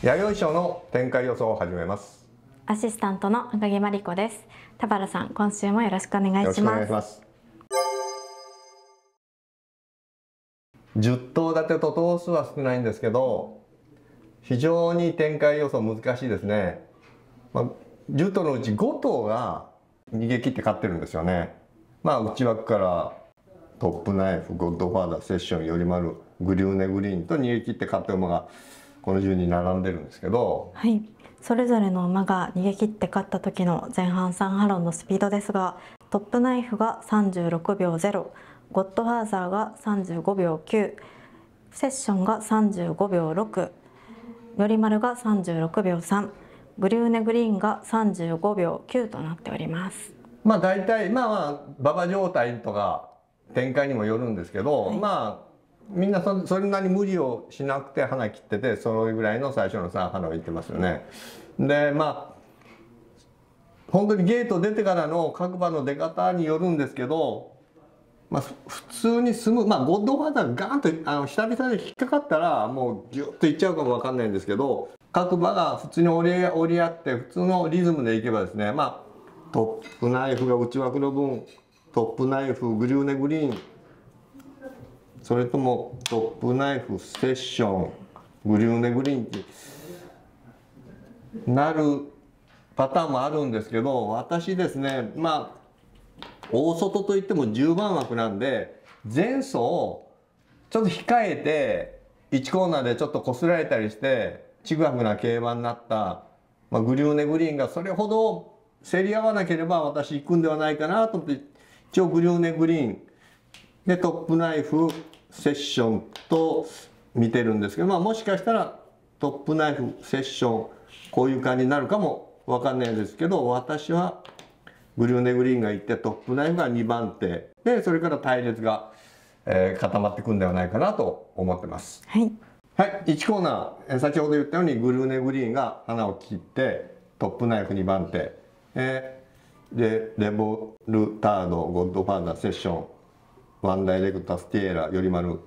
弥生賞の展開予想を始めます。アシスタントの赤木真理子です。田原さん今週もよろしくお願いします。ます。10頭立てと頭数は少ないんですけど非常に展開予想難しいですね、まあ、10頭のうち5頭が逃げ切って勝ってるんですよね。まあ内枠からトップナイフゴッドファーダーセッションより丸グリューネグリーンと逃げ切って勝った馬がこの順に並んでるんですけど、はい、それぞれの馬が逃げ切って勝った時の前半3ハロンのスピードですがトップナイフが36秒0ゴッドファーザーが35秒9セッションが35秒6より丸が36秒3ブリューネグリーンが35秒9となっております。まあ大体まあまあ馬場状態とか展開にもよるんですけど、はい、まあみんなそそんなに無理をしなくて花切っててそれぐらいの最初の3花を言ってますよね。でまあ本当にゲート出てからの各馬の出方によるんですけど、まあ、普通に進む、まあ、ゴッドファーザーがガンとあの久々に引っかかったらもうギュッといっちゃうかもわかんないんですけど各馬が普通に折り折り合って普通のリズムでいけばですねまあトップナイフが内枠の分トップナイフグリューネグリーンそれともトップナイフセッショングリューネグリーンってなるパターンもあるんですけど私ですねまあ大外といっても10番枠なんで前走ちょっと控えて1コーナーでちょっとこすられたりしてちぐはぐな競馬になった、まあ、グリューネグリーンがそれほど競り合わなければ私行くんではないかなと思って一応グリューネグリーンでトップナイフセッションと見てるんですけど、まあ、もしかしたらトップナイフセッションこういう感じになるかもわかんないですけど私はグリューネグリーンがいてトップナイフが2番手でそれから隊列が、えー、固まってくんではないかなと思ってます。はい、はい、1コーナー。先ほど言ったようにグルーネグリーンが花を切ってトップナイフ2番手、えー、でレボルタードゴッドファーザーセッションワンダイレクタスティエラよりまる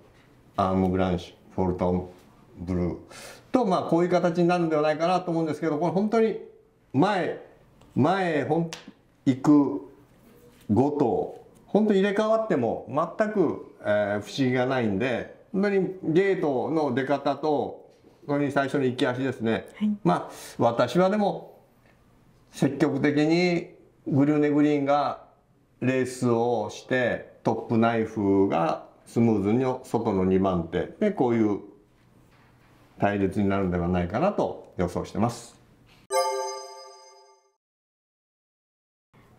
アームグランシュフォルトンブルーとまあこういう形になるんではないかなと思うんですけどこれ本当に前前ほん行くごと本当に入れ替わっても全く、えー、不思議がないんで本当にゲートの出方とそれに最初の行き足ですね、はい、まあ私はでも積極的にグルーネグリーンがレースをしてトップナイフがスムーズに外の2番手でこういう対立になるんではないかなと予想してます。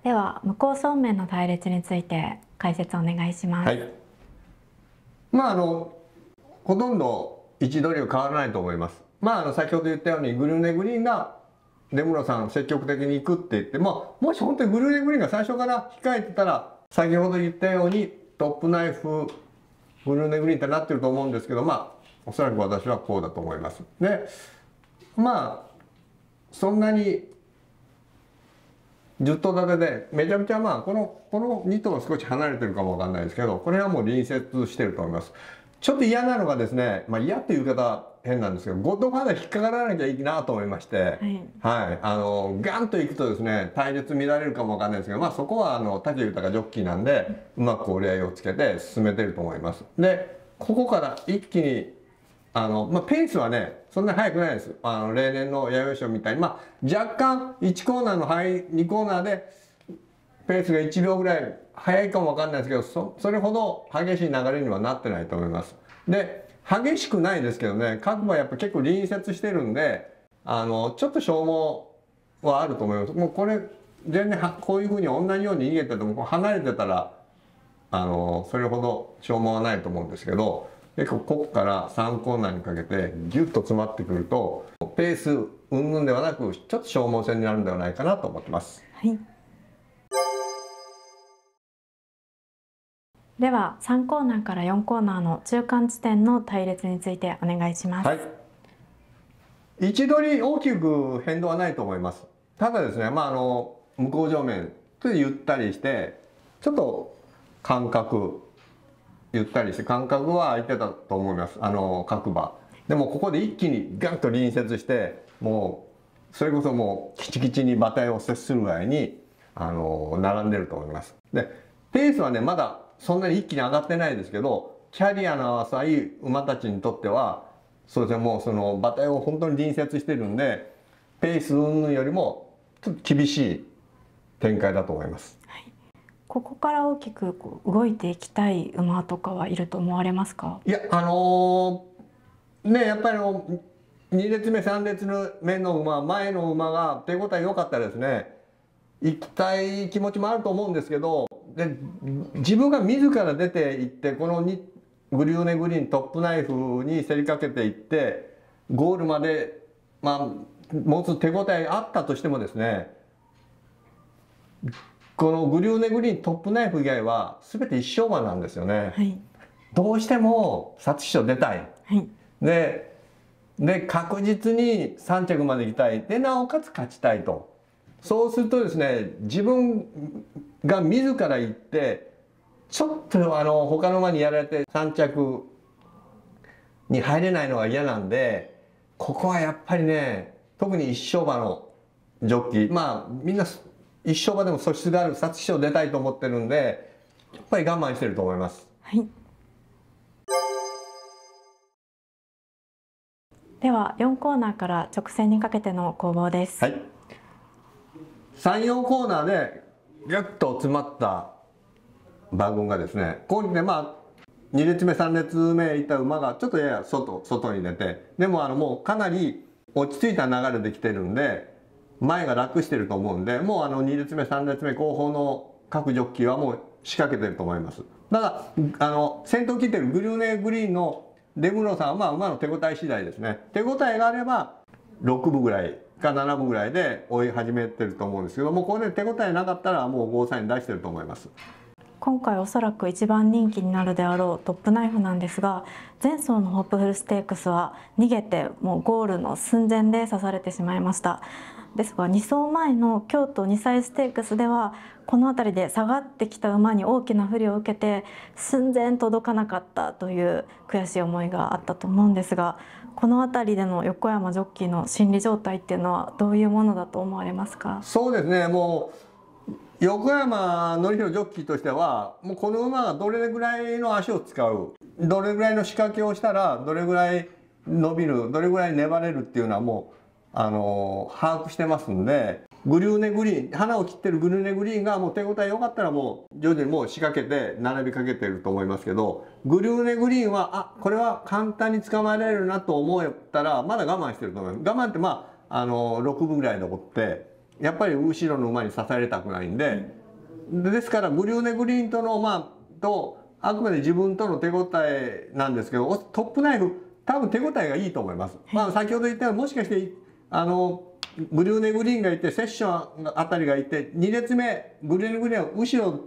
では無効そうめんの対立について解説お願いします。はい、まああのほとんど位置取りは変わらないと思います。まああの先ほど言ったようにグルーネグリーンが出村さん積極的に行くって言って、まあもし本当にグルーネグリーンが最初から控えてたら先ほど言ったようにトップナイフブルーネグリーンってなってると思うんですけどまあおそらく私はこうだと思います。でまあそんなに10頭立てでめちゃめちゃまあこのこの2頭は少し離れてるかもわかんないですけどこれはもう隣接してると思います。ちょっと嫌なのがですね、まあ、嫌という言い方変なんですけどゴッドファーザー引っかからなきゃいいなと思いまして、はい、はい、あのガンといくとですね対立見られるかもわかんないですけど、まあ、そこはあの武豊ジョッキーなんでうまく折り合いをつけて進めてると思います。でここから一気にあの、まあ、ペースはねそんなに速くないです。あの例年の弥生賞みたいに、まあ、若干1コーナーの2コーナーでペースが1秒ぐらい速いかもわかんないですけどそそれほど激しい流れにはなってないと思います。で激しくないですけどね各馬やっぱ結構隣接してるんであのちょっと消耗はあると思いますもうこれ全然こういうふうに同じように逃げてても離れてたらあのそれほど消耗はないと思うんですけど結構ここから3コーナーにかけてギュッと詰まってくるとペース云々ではなくちょっと消耗戦になるんではないかなと思ってます。はいでは3コーナーから4コーナーの中間地点の隊列についてお願いします。はい、位置取り大きく変動はないと思います。ただですね、まあ、あの向こう上面とゆったりしてちょっと間隔ゆったりして間隔は空いてたと思いますあの各馬。でもここで一気にガンと隣接してもうそれこそもうキチキチに馬体を接するぐらいにあの並んでると思いますでペースはねまだそんなに一気に上がってないですけどキャリアの浅い馬たちにとってはそうですねもうその馬体を本当に隣接してるんでペース云々よりもちょっと厳しい展開だと思います。ここから大きくこう動いていきたい馬とかはいると思われますか？いやあのーねやっぱりあの2列目3列目の馬前の馬が手応え良かったですね。行きたい気持ちもあると思うんですけどで自分が自ら出て行ってこのにグリューネグリーントップナイフに競りかけていってゴールまでまあ持つ手応えあったとしてもですねこのグリューネグリーントップナイフ以外は全て一勝馬なんですよね。はいどうしても皐月賞出たい。はいでで確実に3着まで行きたいでなおかつ勝ちたいとそうするとですね自分が自ら行ってちょっとあの他の馬にやられて3着に入れないのが嫌なんでここはやっぱりね特に一勝馬のジョッキーまあみんな一勝馬でも素質がある皐月賞出たいと思ってるんでやっぱり我慢してると思います。はいでは4コーナーから直線にかけての攻防です、はい。山陽コーナーでギュッと詰まった馬群がですね、ここにね、まあ、2列目、3列目いた馬がちょっとやや外、外に出て、でもあのもうかなり落ち着いた流れで来てるんで、前が楽してると思うんで、もうあの2列目、3列目後方の各ジョッキーはもう仕掛けてると思います。ただ、あの、先頭切ってるグリューネグリーンのデムロさんはまあ馬の手応え次第ですね。手応えがあれば、6分ぐらいか7分ぐらいで追い始めてると思うんですけどもこれで手応えなかったらもうゴーサイン出してると思います。今回おそらく一番人気になるであろうトップナイフなんですが前走のホープフルステークスは逃げてもうゴールの寸前で差されてしまいました。ですが2走前の京都2歳ステークスではこの辺りで下がってきた馬に大きな不利を受けて寸前届かなかったという悔しい思いがあったと思うんですがこの辺りでの横山ジョッキーの心理状態っていうのはどういうものだと思われますか？そうですね。もう横山典弘ジョッキーとしてはもうこの馬がどれぐらいの足を使うどれぐらいの仕掛けをしたらどれぐらい伸びるどれぐらい粘れるっていうのはもうあの把握してますんでグリューネグリーン花を切ってるグリューネグリーンがもう手応え良かったらもう徐々にもう仕掛けて並びかけてると思いますけどグリューネグリーンはあこれは簡単に捕まえられるなと思ったらまだ我慢してると思います我慢ってまああの6分ぐらい残ってやっぱり後ろの馬に支えたくないんでですからグリューネグリーンとの馬とあくまで自分との手応えなんですけどトップナイフ多分手応えがいいと思います。まあ、先ほど言ったようにもしかしてあのグリューネグリーンがいてセッションあたりがいて2列目グリューネグリーンは後ろ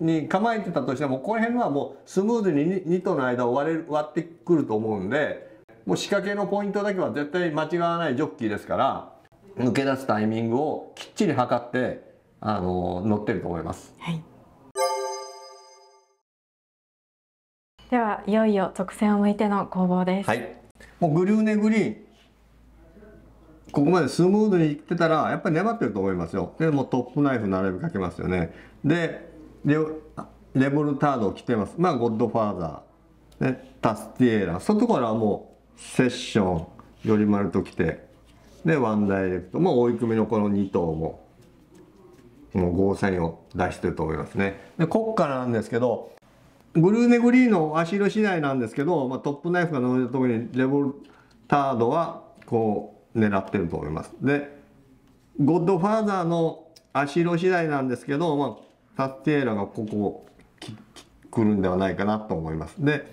に構えてたとしてもこの辺はもうスムーズに 2, との間を割れる割ってくると思うんでもう仕掛けのポイントだけは絶対間違わないジョッキーですから抜け出すタイミングをきっちり測ってあの乗ってると思います。はいではいよいよ直線を向いての攻防です。はい。もうグリューネグリーンここまでスムーズにいってたらやっぱり粘ってると思いますよ。でもトップナイフ並びかけますよね。でレレボルタード来てます。まあゴッドファーザー、ね、タスティエーラそこからはもうセッションより丸と来てでワンダイレクトもう追い込みのこの2頭ももうゴーサインを出してると思いますね。でこっからなんですけどグルーネグリーンの足色次第なんですけど、まあ、トップナイフが乗れた時にレボルタードはこう狙ってると思います。でゴッドファーザーの足色次第なんですけど、まあ、タスティエーラがここ来るんではないかなと思います。で、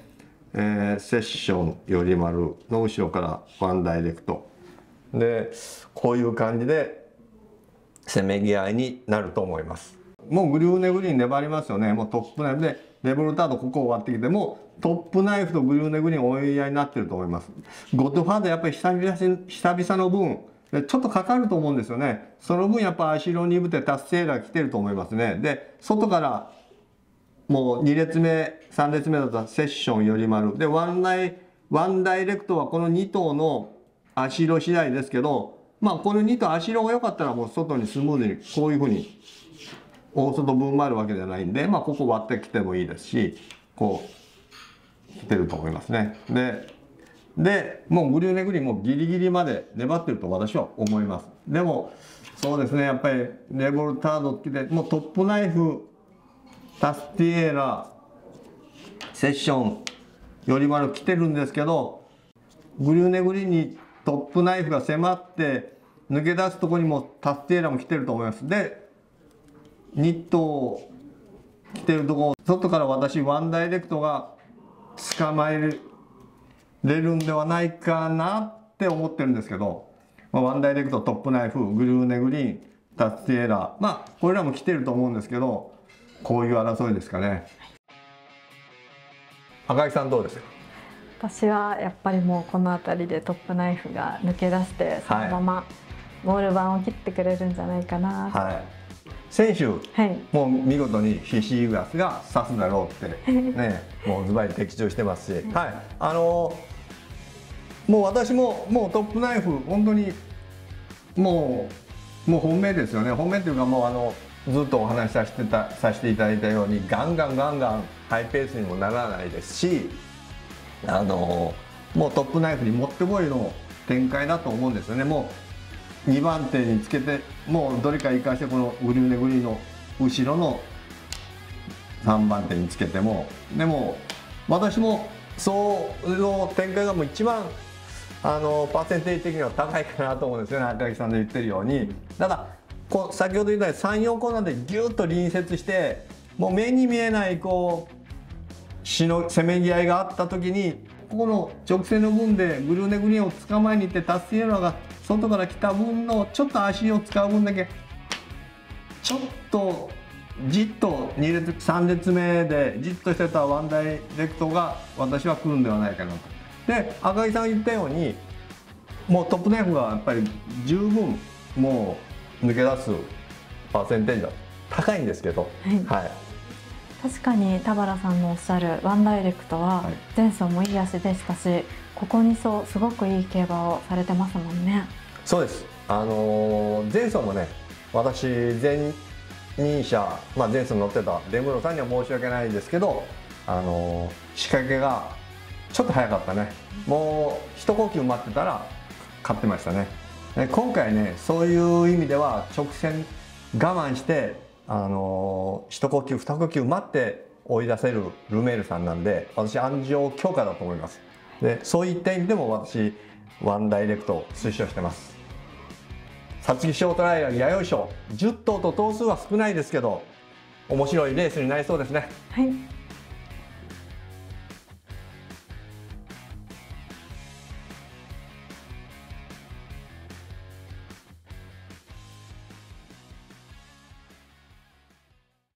えー、セッションより丸の後ろからワンダイレクトでこういう感じでせめぎ合いになると思います。もうグリューネグリーン粘りますよね。もうトップナイフでレボルタードここ終わってきてもトップナイフとグリューネグリーン追い合いになってると思います。ゴッドファーザーやっぱり久々久々の分ちょっとかかると思うんですよね。その分やっぱ足色鈍って達成が来てると思いますね。で外からもう2列目3列目だったらセッションより丸でワンナイワンダイレクトはこの2頭の足色次第ですけどまあこの2頭足色が良かったらもう外にスムーズにこういうふうに大外分回るわけじゃないんでまあここ割ってきてもいいですしこう来てると思いますね。ででもうグリューネグリもギリギリまで粘ってると私は思いますでもそうですねやっぱりレボルタードってもうトップナイフタスティエーラセッションより丸来てるんですけどグリューネグリにトップナイフが迫って抜け出すとこにもタスティエーラも来てると思いますでニット来てるとこ外から私ワンダイレクトが捕まえるれるんではないかなって思ってるんですけど、まあ、ワンダイレクトトップナイフグリューネグリーンタスティエーラ。まあこれらも来てると思うんですけどこういう争いですかね。赤井さんどうですか？私はやっぱりもうこの辺りでトップナイフが抜け出してそのままゴール板を切ってくれるんじゃないかな、はい、先週、はい、もう見事にフィシーグラスが刺すだろうって ねもうズバリ的中してますし、はい、あのーもう私ももうトップナイフ本当にもうもう本命ですよね。本命っていうかもうあのずっとお話しさせてたさせていただいたようにガンガンガンガンハイペースにもならないですしあのもうトップナイフにもってこいの展開だと思うんですよね。もう2番手につけてもうどれか生かしてこのグリューネグリーの後ろの3番手につけてもでも私もそうの展開がもう一番あのパーセンテージ的には高いかなと思うんですよね。赤木さんの言ってるように。ただこう先ほど言ったように34コーナーでギュッと隣接してもう目に見えないこう死のせめぎ合いがあった時にここの直線の分でグルーネグリーンを捕まえに行ってタスティエロが外から来た分のちょっと足を使う分だけ。ちょっとじっと2列3列目でじっとしてたワンダイレクトが私は来るんではないかなと。で赤木さんが言ったようにもうトップナイフがやっぱり十分もう抜け出すパーセンテージは高いんですけど、はい、はい、確かに田原さんのおっしゃるワンダイレクトは前走もいい足でしたしここ2走すごくいい競馬をされてますもんね。そうです。あのー、前走もね私前任者、まあ、前走乗ってた出室さんには申し訳ないんですけど、あのー、仕掛けがちょっと早かったね。もう一呼吸待ってたら勝ってましたね。今回ねそういう意味では直線我慢してあの一呼吸二呼吸待って追い出せるルメールさんなんで私安城強化だと思います。でそういった意味でも私ワンダイレクトを推奨してます。皐月賞トライアル弥生賞。10頭と頭数は少ないですけど面白いレースになりそうですね。はい。